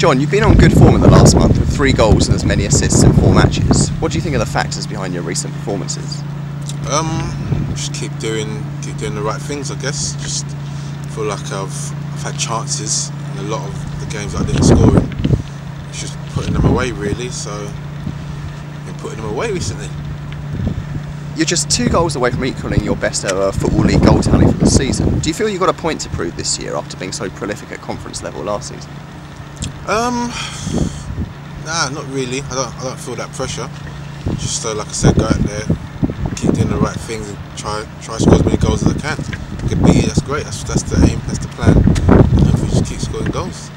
John, you've been on good form in the last month with three goals and as many assists in four matches. What do you think are the factors behind your recent performances? Um, just keep doing keep doing the right things, I guess. Just feel like I've I've had chances in a lot of the games I didn't score in. It's just putting them away really. So I've been putting them away recently. You're just two goals away from equaling your best ever Football League goal tally for the season. Do you feel you've got a point to prove this year after being so prolific at conference level last season? Um, nah, not really. I don't I don't feel that pressure. Just uh, like I said, go out there, keep doing the right things, and try try to score as many goals as I can. If beat that's great. That's that's the aim. That's the plan. And hopefully, just keep scoring goals.